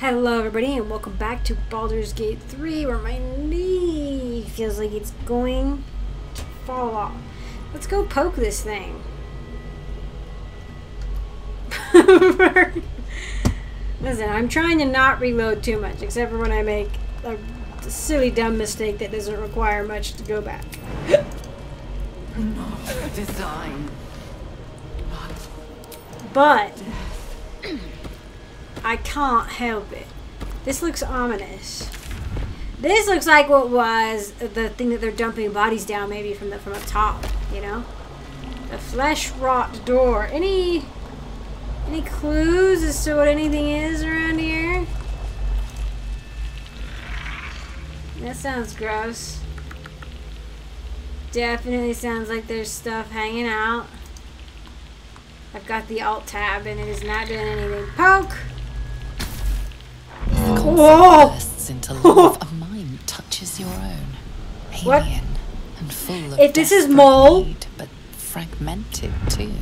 Hello everybody and welcome back to Baldur's Gate 3 where my knee feels like it's going to fall off. Let's go poke this thing. Listen, I'm trying to not reload too much except for when I make a silly dumb mistake that doesn't require much to go back. Not design. But I can't help it. This looks ominous. This looks like what was the thing that they're dumping bodies down, maybe from the from up top. You know, the flesh rot door. Any any clues as to what anything is around here? That sounds gross. Definitely sounds like there's stuff hanging out. I've got the alt tab and it is not doing anything. Poke! Whoa! bursts into life. A mind touches your own. Alien What? and full of If this is mole- need, but fragmented too.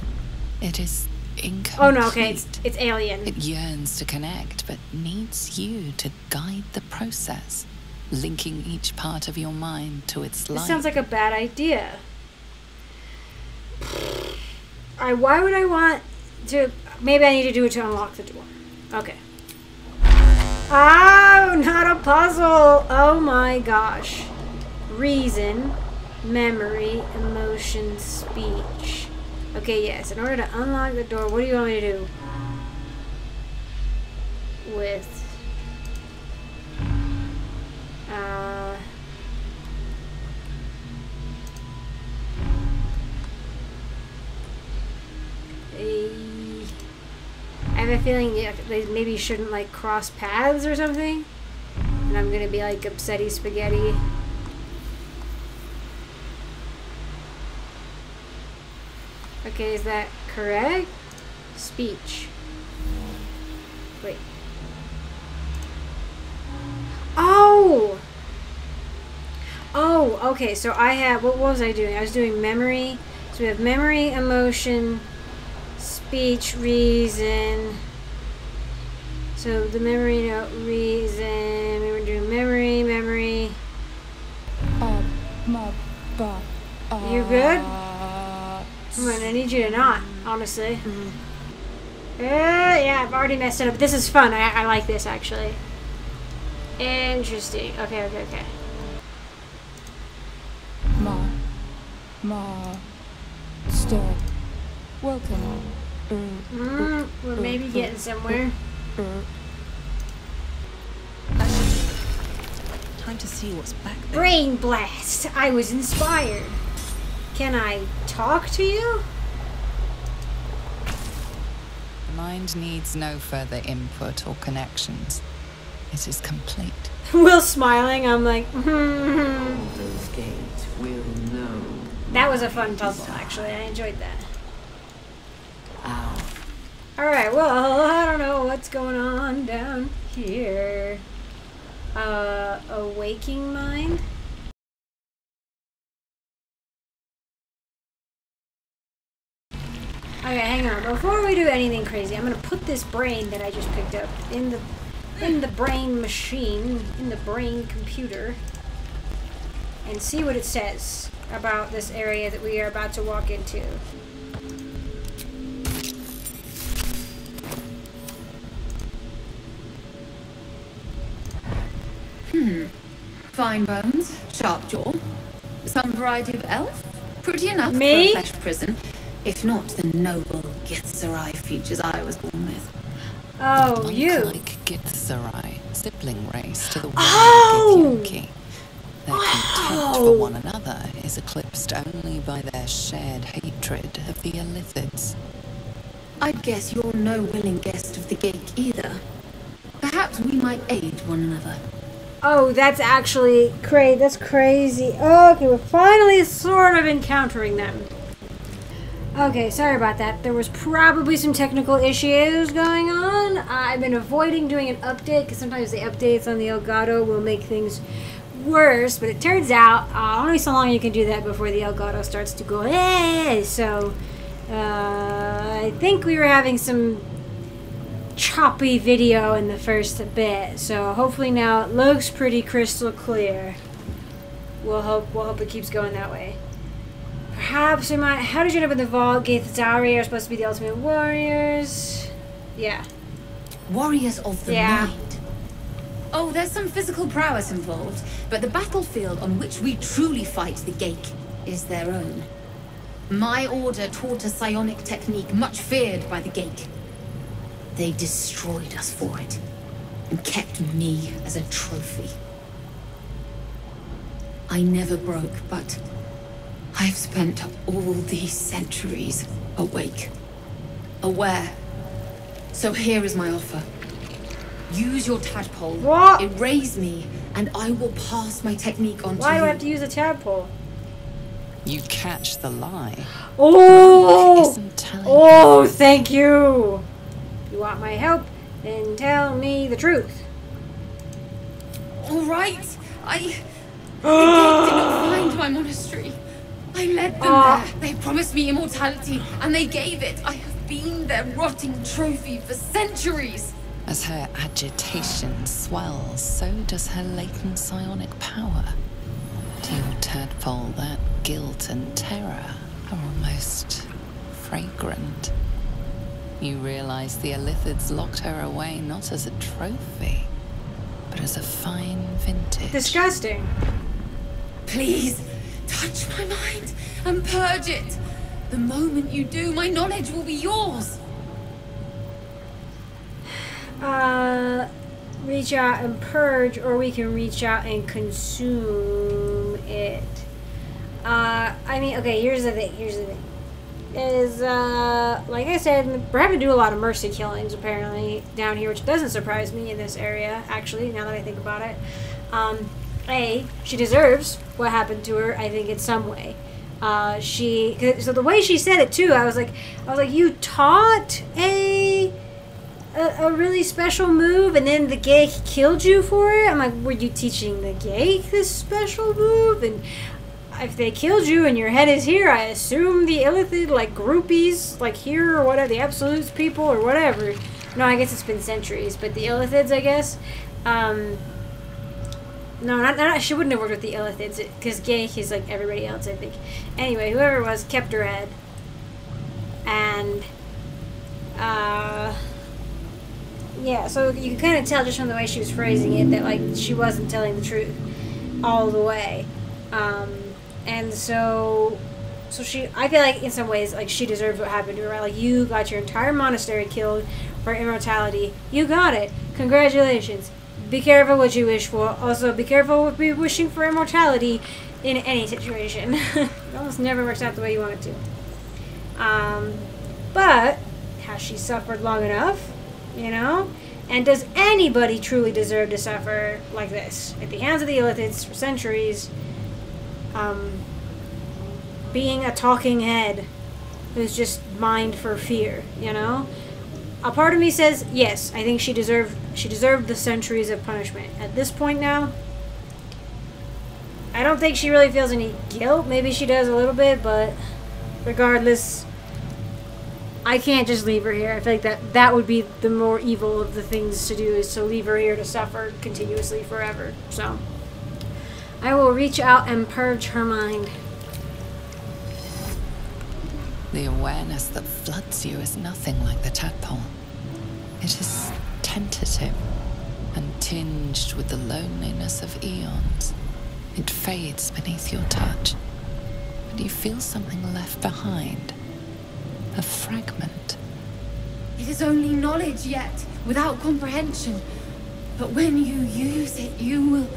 It is incomplete. Oh no, okay, it's, it's alien. It yearns to connect, but needs you to guide the process, linking each part of your mind to its This life. sounds like a bad idea. I, why would I want to? Maybe I need to do it to unlock the door. Okay. Oh, not a puzzle. Oh my gosh. Reason, memory, emotion, speech. Okay, yes. In order to unlock the door, what do you want me to do? With. Uh. Eh, I have a feeling they maybe shouldn't like cross paths or something. And I'm gonna be like upsetty spaghetti. Okay, is that correct? Speech. Wait. Oh! Oh, okay, so I have, what was I doing? I was doing memory. So we have memory, emotion, speech, reason. So the memory, note reason. We were doing memory, memory. Uh, ma, ba, You good? Come on, I need you to not, honestly. Uh, yeah, I've already messed it up. This is fun. I, I like this, actually. Interesting. Okay, okay, okay. ma, ma, stop. Welcome. Mm, we're maybe getting somewhere. uh, Time to see what's back there. Brain blast! I was inspired. Can I talk to you? The mind needs no further input or connections. It is complete. Wyll smiling, I'm like, hmm. Baldur's Gate will know. That was a fun puzzle, actually. I enjoyed that. Alright, well, I don't know what's going on down here. Uh, a waking mind? Okay, hang on. Before we do anything crazy, I'm gonna put this brain that I just picked up in the in the brain machine, in the brain computer, and see what it says about this area that we are about to walk into. Hmm. Fine bones, sharp jaw, some variety of elf. Pretty enough Me? for a flesh prison, if not the noble Githzerai features I was born with. Oh, you. Like Githzerai, sibling race to the Oh! Githyanki. Their contempt for one another is eclipsed only by their shared hatred of the Illithids. I'd guess you're no willing guest of the ghaik either. Perhaps we might aid one another. Oh, that's actually crazy. That's crazy. Okay, we're finally sort of encountering them. Okay, sorry about that. There was probably some technical issues going on. I've been avoiding doing an update because sometimes the updates on the Elgato will make things worse. But it turns out uh, only so long you can do that before the Elgato starts to go, hey! So uh, I think we were having some choppy video in the first bit. So hopefully now it looks pretty crystal clear. We'll hope we'll hope it keeps going that way. Perhaps we might. How did you end up in the vault? Githzerai are supposed to be the ultimate warriors. Yeah. Warriors of the Yeah. mind. Oh, there's some physical prowess involved, but the battlefield on which we truly fight the ghaik is their own. My order taught a psionic technique much feared by the ghaik. They destroyed us for it, and kept me as a trophy. I never broke, but I've spent all these centuries awake, aware. So here is my offer. Use your tadpole. What? Erase me, and I will pass my technique on Why to you. Why do I have to use a tadpole? You catch the lie. Oh! Oh, thank you. You want my help? Then tell me the truth. All right. I. The ghaik did not find my monastery. I led them Ah. there. They promised me immortality, and they gave it. I have been their rotting trophy for centuries. As her agitation swells, so does her latent psionic power. To your tadpole, that guilt and terror are almost fragrant. You realize the Illithids locked her away not as a trophy, but as a fine vintage. Disgusting. Please, touch my mind and purge it. The moment you do, my knowledge will be yours. Uh, reach out and purge, or we can reach out and consume it. Uh, I mean, okay, here's the thing. Here's the thing. Is, uh, like I said, we're having to do a lot of mercy killings, apparently, down here, which doesn't surprise me in this area, actually, now that I think about it. Um, A, she deserves what happened to her, I think, in some way. Uh, she, so the way she said it, too, I was like, I was like, you taught a a, a really special move and then the gay killed you for it? I'm like, were you teaching the gay this special move? And if they killed you and your head is here, I assume the Illithid, like groupies, like here or whatever, the Absolutes people or whatever. No, I guess it's been centuries, but the Illithids, I guess. Um, no, not, not she wouldn't have worked with the Illithids because ghaik is like everybody else, I think. Anyway, whoever it was kept her head. And, uh, yeah, so you can kind of tell just from the way she was phrasing it that like she wasn't telling the truth all the way, um, and so so she I feel like in some ways like she deserves what happened to her. Right? Like you got your entire monastery killed for immortality. You got it. Congratulations. Be careful what you wish for. Also, be careful with be wishing for immortality in any situation. it almost never works out the way you want it to. Um, but has she suffered long enough? You know? And does anybody truly deserve to suffer like this? At the hands of the Illithids for centuries, um, being a talking head who's just mined for fear, you know? A part of me says, yes, I think she deserved she deserved the centuries of punishment. At this point now, I don't think she really feels any guilt. Maybe she does a little bit, but regardless, I can't just leave her here. I feel like that that would be the more evil of the things to do is to leave her here to suffer continuously forever. So I will reach out and purge her mind. The awareness that floods you is nothing like the tadpole. It is tentative and tinged with the loneliness of eons. It fades beneath your touch, but you feel something left behind. A fragment. It is only knowledge yet, without comprehension. But when you use it, you will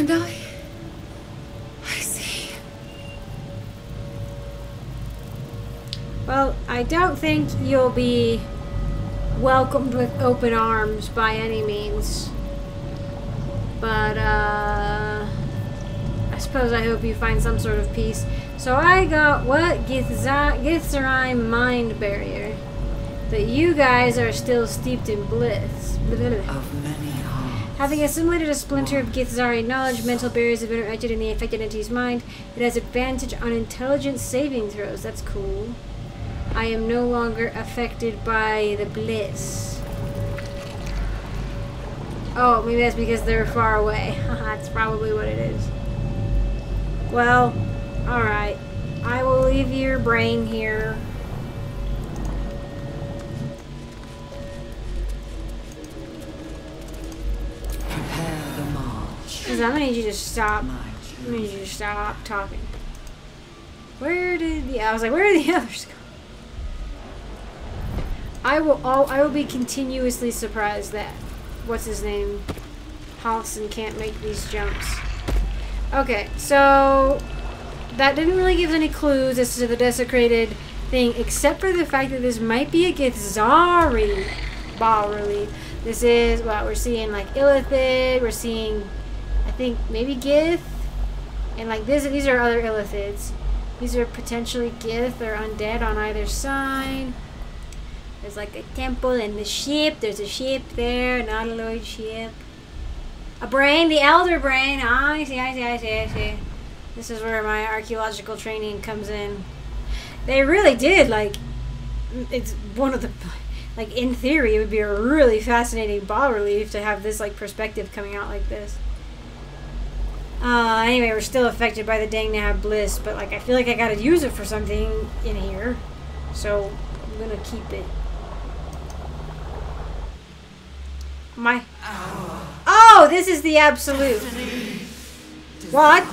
And I. I see. Well, I don't think you'll be welcomed with open arms by any means. But, uh. I suppose I hope you find some sort of peace. So I got what? Githzerai Mind Barrier. That you guys are still steeped in bliss. Of. Having assimilated a splinter of Githzerai knowledge, mental barriers have been erected in the affected entity's mind. It has advantage on intelligence saving throws. That's cool. I am no longer affected by the bliss. Oh, maybe that's because they're far away. that's probably what it is. Well, alright. I will leave your brain here. I'm gonna need you to stop. I'm gonna need you to stop talking. Where did the I was like, where are the others go? I will all I will be continuously surprised that what's his name? Halsin can't make these jumps. Okay, so that didn't really give any clues as to the desecrated thing, except for the fact that this might be a Githzerai bas relief. This is what we're seeing like Illithid, we're seeing think maybe Gith. And like this these are other Illithids. These are potentially Gith or undead on either side. There's like a temple and the ship. There's a ship there, an alloyed ship. A brain, the elder brain. Ah, I see, I see, I see, I see. This is where my archaeological training comes in. They really did, like, it's one of the, like, in theory, it would be a really fascinating bas relief to have this, like, perspective coming out like this. Uh, anyway, we're still affected by the dang nab bliss, but, like, I feel like I gotta use it for something in here. So, I'm gonna keep it. My. Oh, this is the absolute. What?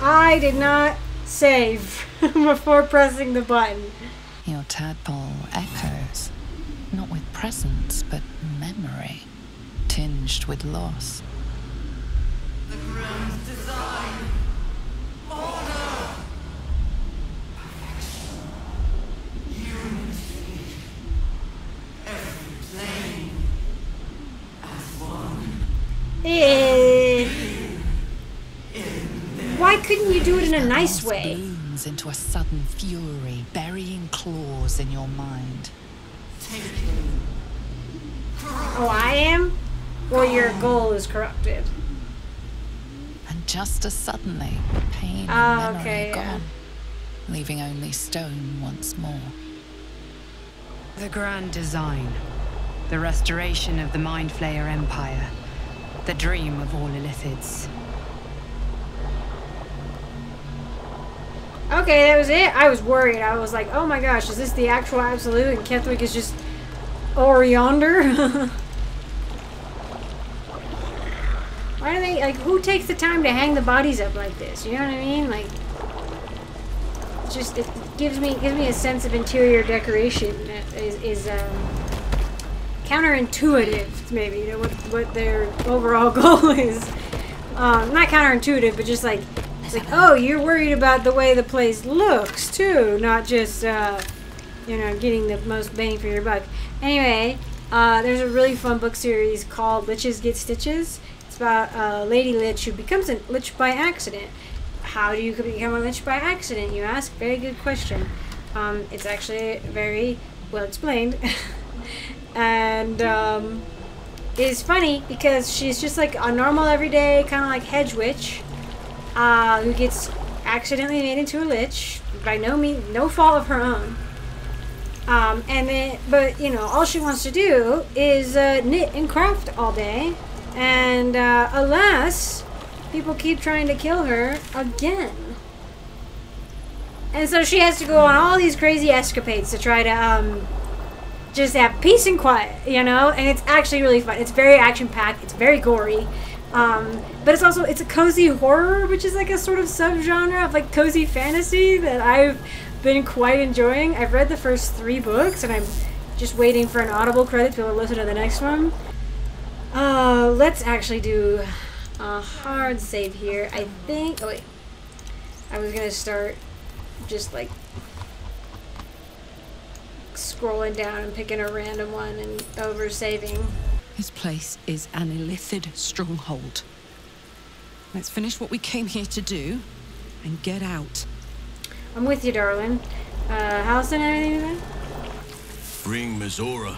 I did not save before pressing the button. Your tadpole echoes, not with presence, but memory, tinged with loss. Why couldn't you do it in a nice way? blooms into a sudden fury, burying claws in your mind. Oh, I am? Or your goal is corrupted? And just as suddenly, pain and Ah, memory okay, are yeah. gone, leaving only stone once more. The grand design. The restoration of the Mind Flayer Empire. The dream of all Illithids. Okay, that was it. I was worried. I was like, oh my gosh, is this the actual absolute? And Ketheric is just over Why do they like? Who takes the time to hang the bodies up like this? You know what I mean? Like, just it gives me gives me a sense of interior decoration that is is um, counterintuitive, maybe to what what their overall goal is. Um, not counterintuitive, but just like it's like, oh, you're worried about the way the place looks too, not just uh, you know getting the most bang for your buck. Anyway, uh, there's a really fun book series called Liches Get Stitches. About a lady lich who becomes a lich by accident. How do you become a lich by accident? You ask. Very good question. Um, it's actually very well explained, and um, it's funny because she's just like a normal everyday kind of like hedge witch uh, who gets accidentally made into a lich by no means no fault of her own. Um, and then, but you know, all she wants to do is uh, knit and craft all day, and uh, alas, people keep trying to kill her again. And so she has to go on all these crazy escapades to try to um, just have peace and quiet, you know. And it's actually really fun. It's very action packed. It's very gory. Um, but it's also it's a cozy horror, which is like a sort of subgenre of like cozy fantasy that I've been quite enjoying. I've read the first three books, and I'm just waiting for an Audible credit to be able to listen to the next one. Uh, let's actually do a hard save here. I think. Oh wait, I was gonna start just like scrolling down and picking a random one and over saving. This place is an Illithid stronghold. Let's finish what we came here to do and get out. I'm with you, darling. Uh, Halsin, anything to say? Bring Mizora.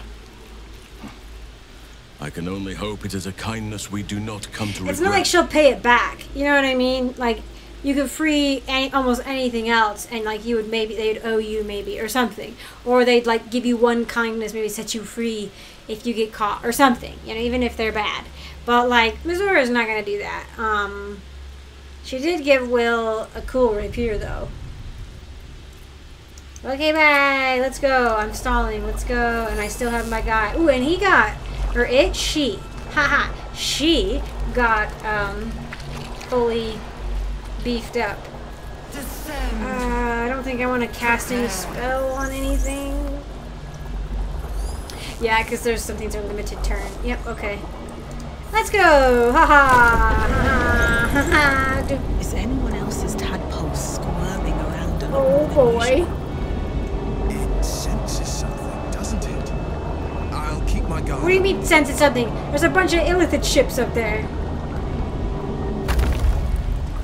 I can only hope it is a kindness we do not come to It's regret. not like she'll pay it back. You know what I mean? Like, you could free any, almost anything else, and like you would maybe they'd owe you maybe or something, or they'd like give you one kindness, maybe set you free if you get caught or something. You know, even if they're bad. But like Mizora's not gonna do that. Um, she did give Wyll a cool rapier though. Okay, bye. Let's go. I'm stalling. Let's go. And I still have my guy. Ooh, and he got, or it, she, haha, she got um, fully beefed up. Uh, I don't think I want to cast any spell on anything. Yeah, because there's some things are limited turn. Yep, okay. Let's go! Ha ha! Ha ha! Ha ha! Is anyone else's tadpole squirming around Oh more than boy. Guard. What do you mean sense something? There's a bunch of illithid ships up there.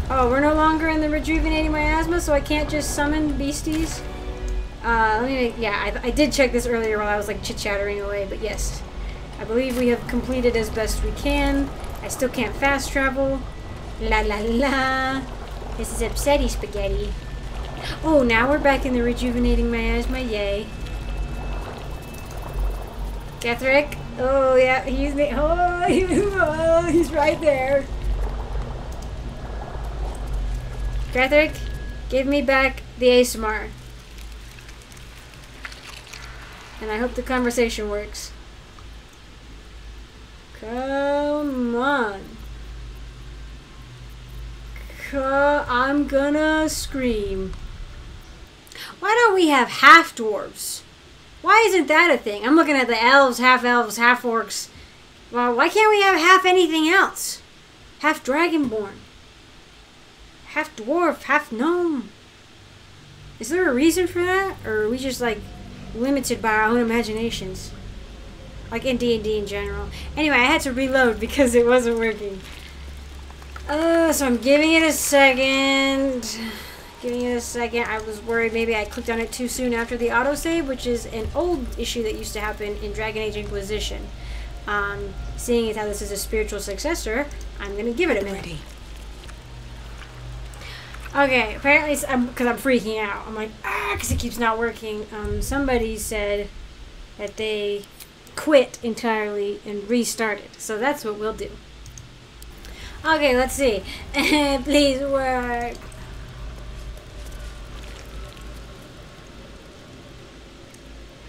Oh, we're no longer in the rejuvenating miasma, so I can't just summon beasties. Uh, let me. Yeah, I, I did check this earlier while I was like chit chattering away, but yes, I believe we have completed as best we can. I still can't fast travel. La la la. This is upsetty spaghetti. Oh, now we're back in the rejuvenating miasma. Yay. Ketheric. Oh yeah, he's the oh, oh he's right there. Ketheric, give me back the ASMR. And I hope the conversation works. Come on. I'm gonna scream. Why don't we have half dwarves? Why isn't that a thing? I'm looking at the elves, half elves, half orcs. Well, why can't we have half anything else? Half dragonborn. Half dwarf, half gnome. Is there a reason for that? Or are we just like limited by our own imaginations? Like in D&D in general. Anyway, I had to reload because it wasn't working. Uh, so I'm giving it a second. Giving it a second. I was worried maybe I clicked on it too soon after the autosave, which is an old issue that used to happen in Dragon Age Inquisition. Um, seeing as how this is a spiritual successor, I'm going to give it a minute. Ready. Okay, apparently, because I'm, I'm freaking out. I'm like, ah, because it keeps not working. Um, somebody said that they quit entirely and restarted. So that's what we'll do. Okay, let's see. Please work.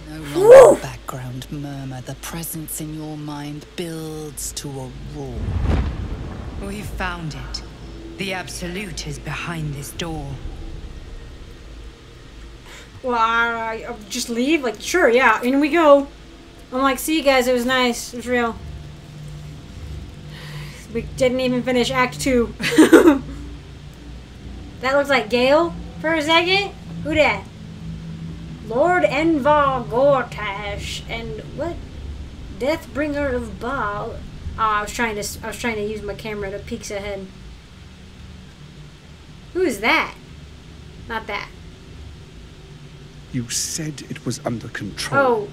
No Woo! longer background murmur. The presence in your mind builds to a roar. We've found it. The Absolute is behind this door. Well, I, I just leave. Like, sure, yeah. In we go. I'm like, see you guys. It was nice. It was real. We didn't even finish Act Two. that looks like Gale for a second. Who that? Lord Enver Gortash and what? Deathbringer of Bhaal. Oh, I was trying to. s- I was trying to use my camera to peek ahead. Who is that? Not that. You said it was under control. Oh.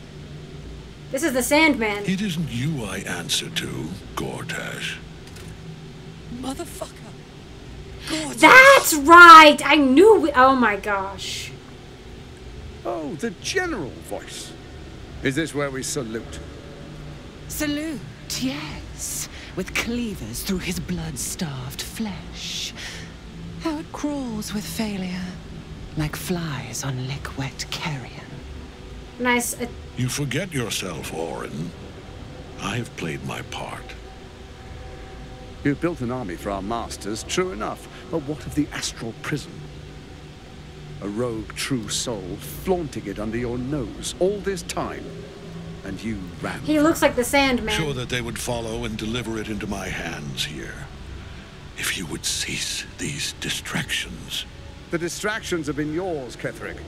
This is the Sandman. It isn't you I answer to, Gortash. Motherfucker. God. That's right. I knew. We, oh my gosh. Oh, the general voice. Is this where we salute? Salute, yes, with cleavers through his blood-starved flesh. How it crawls with failure, like flies on lick-wet carrion. Nice. Uh, You forget yourself, Orin. I have played my part. You've built an army for our masters, true enough. But what of the astral prison? A rogue true soul flaunting it under your nose all this time. And you ran. he looks like the Sandman. Sure that they would follow and deliver it into my hands here. If you would cease these distractions. The distractions have been yours, Ketheric.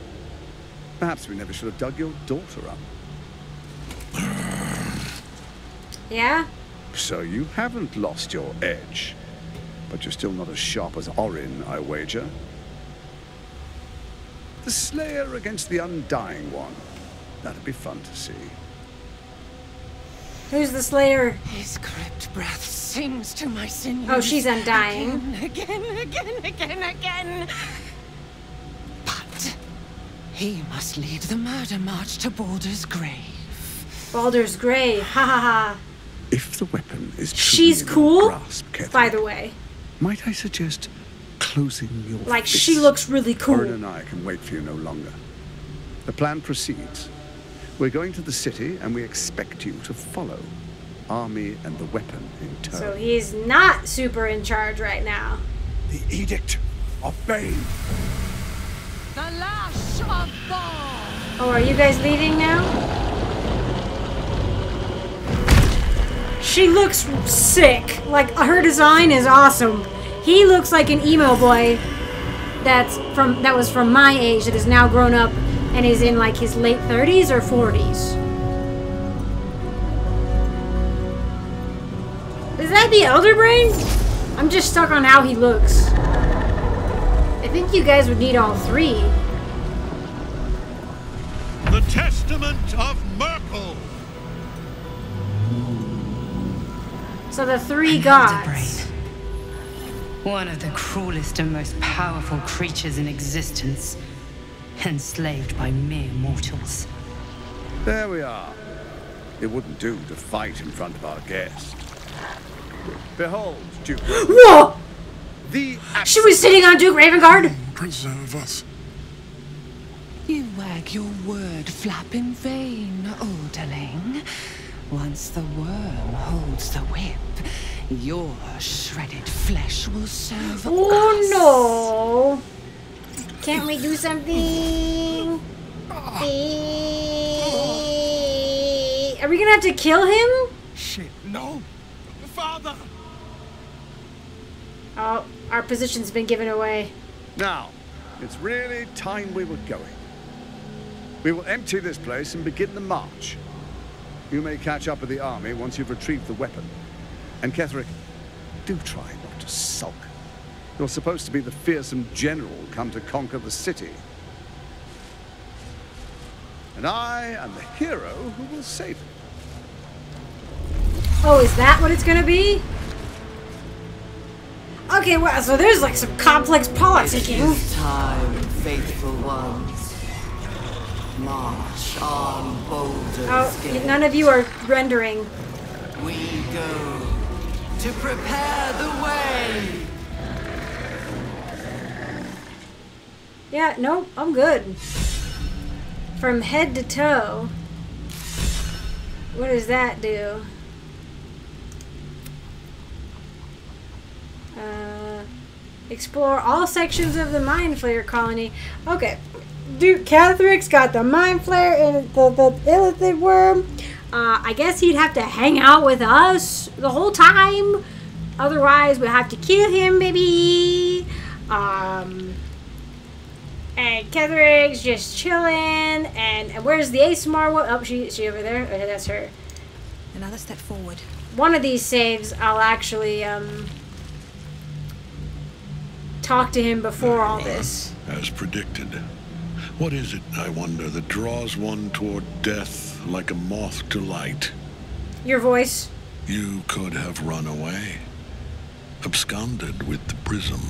Perhaps we never should have dug your daughter up. Yeah. So you haven't lost your edge. But you're still not as sharp as Orin, I wager. The Slayer against the Undying One. That'd be fun to see. Who's the Slayer? His crypt breath sings to my sinews. Oh, she's undying. Again, again, again, again, again. But he must lead the murder march to Baldur's grave. Baldur's grave. Ha ha ha. If the weapon is truly She's cool, grasp, Ketheric, by the way. might I suggest closing your Like, fist? she looks really cool. Orin and I can wait for you no longer. The plan proceeds. We're going to the city, and we expect you to follow. Army and the weapon in tow. So he's not super in charge right now. the edict of Bane. The lash of Bhaal! Oh, are you guys leaving now? She looks sick. Like her design is awesome. He looks like an emo boy that's from that was from my age that is now grown up and is in like his late 30s or 40s. Is that the Elder Brain? I'm just stuck on how he looks. I think you guys would need all three. The Testament of Myrkul. So the three Elder gods. One of the cruelest and most powerful creatures in existence, enslaved by mere mortals. There we are. It wouldn't do to fight in front of our guest. Behold, Duke. Whoa! The She was sitting on Duke Ravengard. Preserve us. You wag your word flap in vain, Alderling. Once the worm holds the whip, your shredded flesh will serve us. Oh no! Can't we do something? Eh, Are we gonna have to kill him? Shit, no. Father. Oh, our position's been given away. Now, it's really time we were going. We will empty this place and begin the march. You may catch up with the army once you've retrieved the weapon. And Ketheric, do try not to sulk. You're supposed to be the fearsome general come to conquer the city. And I am the hero who will save it. Oh, is that what it's gonna be? Okay, well, so there's like some complex politicking. Time, faithful ones. March on Baldur's Oh, none of you are rendering. We go to prepare the way. Yeah, no, I'm good. From head to toe. What does that do? Uh, explore all sections of the Mind Flayer colony. Okay. Dude, Ketheric's got the Mind Flayer and the, the Illithid Worm. Uh, I guess he'd have to hang out with us the whole time. Otherwise, we'll have to kill him, baby. Um, and Ketheric's just chilling. And, and where's the ASMR one? Oh, she, she over there? Okay, that's her. Another step forward. One of these saves, I'll actually um, talk to him before all this. As predicted. What is it, I wonder, that draws one toward death like a moth to light? Your voice. You could have run away, absconded with the prism.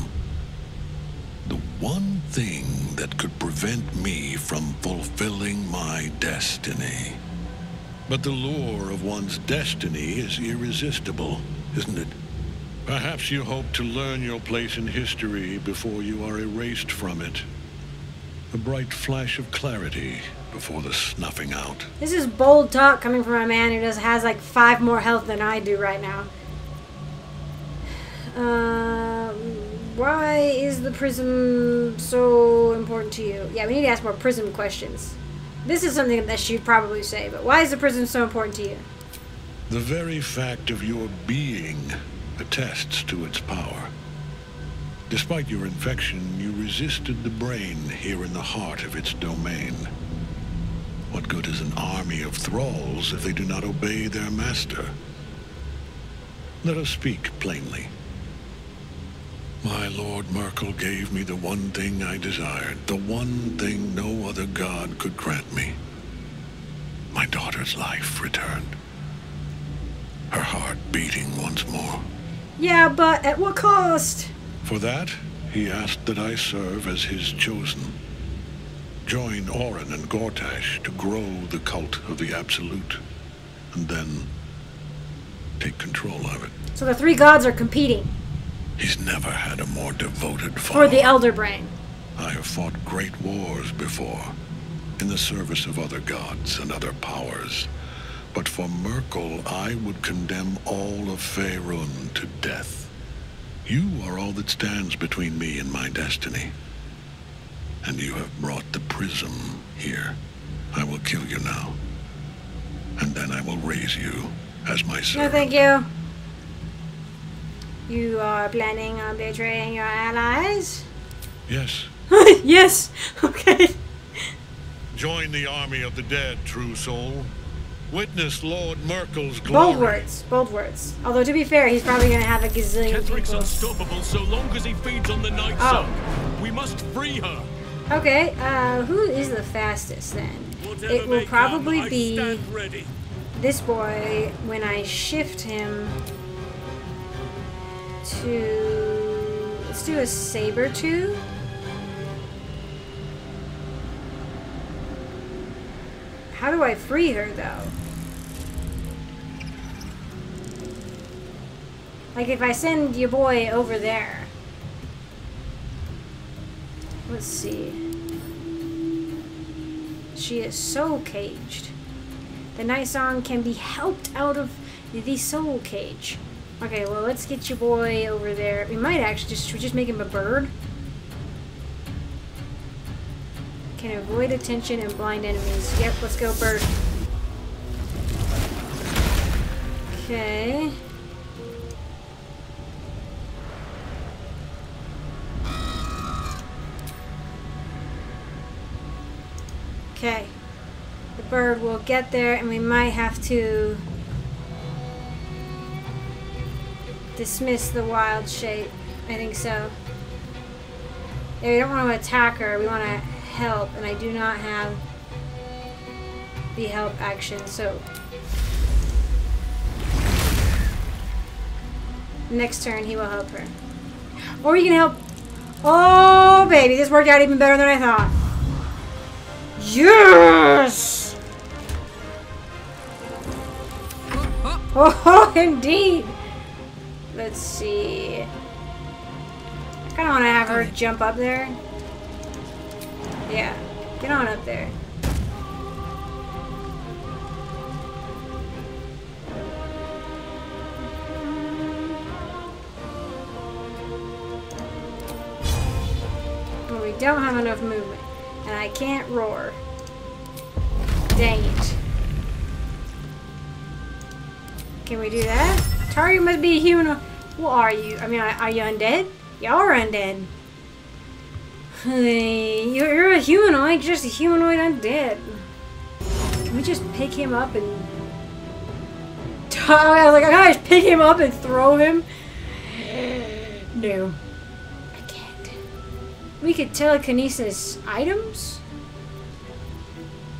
The one thing that could prevent me from fulfilling my destiny. But the lure of one's destiny is irresistible, isn't it? Perhaps you hope to learn your place in history before you are erased from it. A bright flash of clarity before the snuffing out. This is bold talk coming from a man who just has like five more health than I do right now. Um, why is the prism so important to you? Yeah, we need to ask more prism questions. This is something that she'd probably say, but why is the prism so important to you? The very fact of your being attests to its power. Despite your infection, you resisted the brain here in the heart of its domain. What good is an army of thralls if they do not obey their master? Let us speak plainly. My Lord Myrkul gave me the one thing I desired, the one thing no other god could grant me. My daughter's life returned. her heart beating once more. Yeah, but at what cost? For that, he asked that I serve as his chosen. Join Orin and Gortash to grow the cult of the Absolute, and then take control of it. So the three gods are competing He's never had a more devoted follower. for the Elder Brain. I have fought great wars before, in the service of other gods and other powers. But for Myrkul, I would condemn all of Faerun to death. You are all that stands between me and my destiny. And you have brought the prism here. I will kill you now. And then I will raise you as my No, thank you. You are planning on betraying your allies? Yes. yes. Okay. Join the army of the dead, true soul. Witness Lord Myrkul's glory. Bold words. Bold words. Although to be fair, he's probably gonna have a gazillion Ketheric's people. unstoppable so long as he feeds on the night Oh. sun. We must free her. Okay. Uh, who is the fastest then? Whatever It will probably come, be this boy when I shift him to. Let's do a saber tooth. How do I free her though? Like if I send your boy over there. Let's see. She is soul caged. The night song can be helped out of the soul cage. Okay, well let's get your boy over there. We might actually just just make him a bird. Can avoid attention and blind enemies. Yep, let's go bird. Okay. Get there and we might have to dismiss the wild shape. I think so. Yeah, we don't want to attack her. We want to help, and I do not have the help action, so... Next turn, he will help her. Or you can help... Oh, baby, this worked out even better than I thought. Yes! Oh, indeed! Let's see. I kind of want to have her jump up there. Yeah, get on up there. But we don't have enough movement, and I can't roar. Dang it. Can we do that? Target must be a human. What are you? I mean, are you undead? Y'all are undead. You're a humanoid, just a humanoid undead. Can we just pick him up and... I was like, I gotta just pick him up and throw him? No. I can't. We could telekinesis items?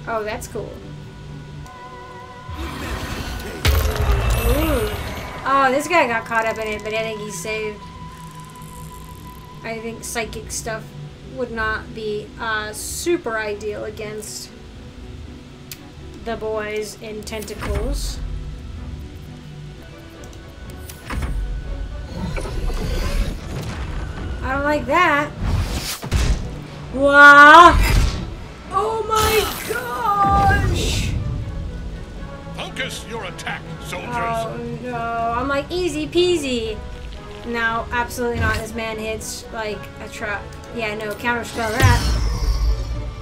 Oh, that's cool. Oh, this guy got caught up in it, but I think he's saved. I think psychic stuff would not be uh, super ideal against the boys in tentacles. I don't like that. Wow! Oh my gosh! Focus your attack, soldiers. Oh no, I'm like easy peasy. No, absolutely not. This man hits like a truck. Yeah, no, counterspell that.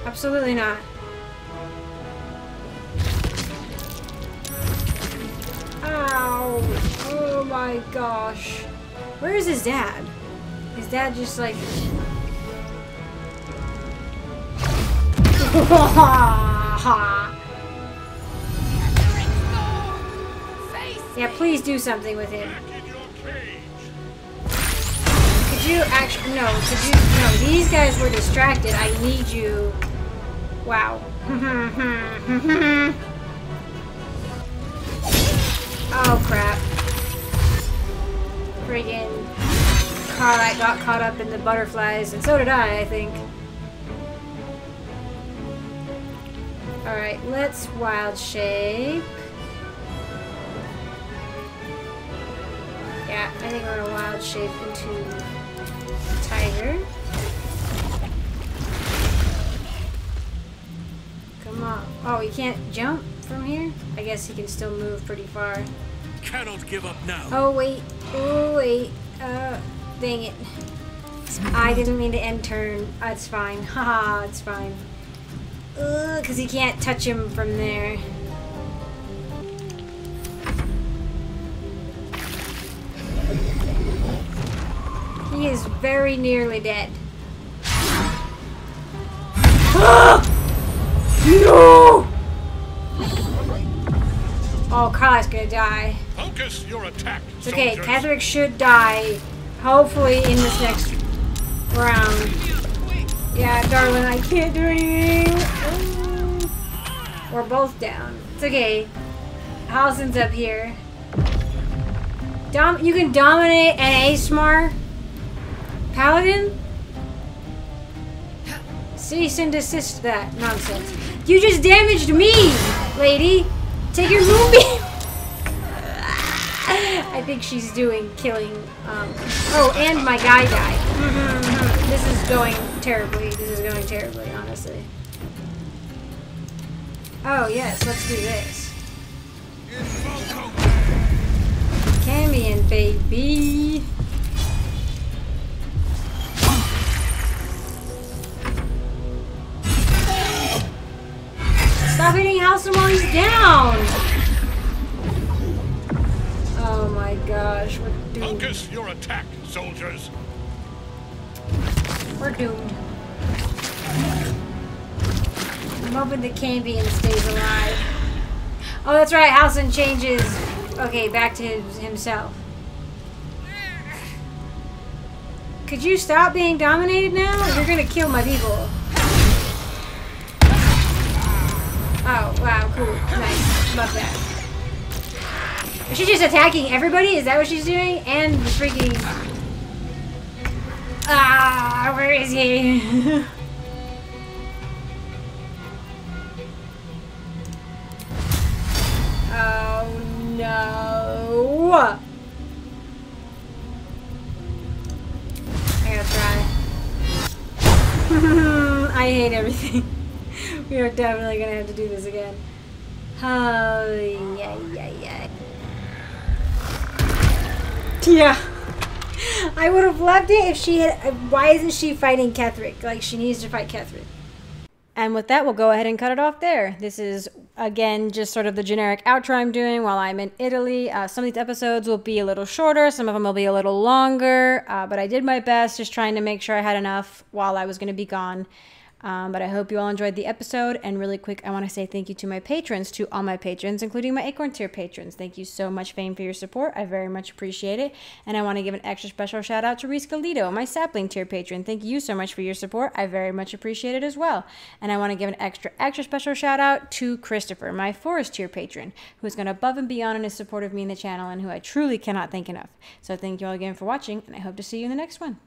Absolutely not. Ow! Oh my gosh. Where is his dad? His dad just like. Yeah, please do something with him. Could you actually, no, could you, no, these guys were distracted. I need you. Wow. oh, crap. Friggin' caught, I got caught up in the butterflies, and so did I, I think. Alright, let's wild shape. Yeah, I think we're gonna wild shape into tiger. Come on. Oh, he can't jump from here? I guess he can still move pretty far. Cannot give up now. Oh, wait. Oh, wait. Uh, dang it. I didn't mean to end turn. It's fine. Haha, it's fine. Ugh, Because he can't touch him from there. He is very nearly dead. no! Oh, Carl's gonna die. Focus your attack. It's okay, soldiers. Ketheric should die. Hopefully in this next round. Yeah, darling, I can't do anything. We're both down. It's okay. Halsin's up here. Dom you can dominate an Aasimar paladin? Cease and desist that nonsense. You just damaged me, lady. Take your moonbeam. I think she's doing killing. Um, oh, and my guy died. Mhm. This is going terribly. This is going terribly, honestly. Oh yes, let's do this. Cambion, baby. Halsin while he's down! Oh my gosh, we're doomed. Focus your attack, soldiers. We're doomed. I'm hoping the Cambion stays alive. Oh, that's right, Halsin changes. Okay, back to his, himself. Could you stop being dominated now? You're gonna kill my people. Oh, wow, cool. Nice. Love that. Is she just attacking everybody? Is that what she's doing? And the freaking... Ah, where is he? oh, no. I gotta try. I hate everything. We are definitely gonna have to do this again. Oh, yeah, yeah, yeah. Yeah. I would have loved it if she had. Why isn't she fighting Ketheric? Like, she needs to fight Ketheric. And with that, we'll go ahead and cut it off there. This is, again, just sort of the generic outro I'm doing while I'm in Italy. Uh, some of these episodes will be a little shorter, some of them will be a little longer, uh, but I did my best just trying to make sure I had enough while I was going to be gone. Um, but I hope you all enjoyed the episode. And really quick, I want to say thank you to my patrons, to all my patrons, including my Acorn tier patrons. Thank you so much, Fame, for your support. I very much appreciate it. And I want to give an extra special shout out to Reese Galito, my Sapling tier patron. Thank you so much for your support. I very much appreciate it as well. And I want to give an extra, extra special shout out to Christopher, my Forest tier patron, who's gone above and beyond in his support of me and the channel and who I truly cannot thank enough. So thank you all again for watching, and I hope to see you in the next one.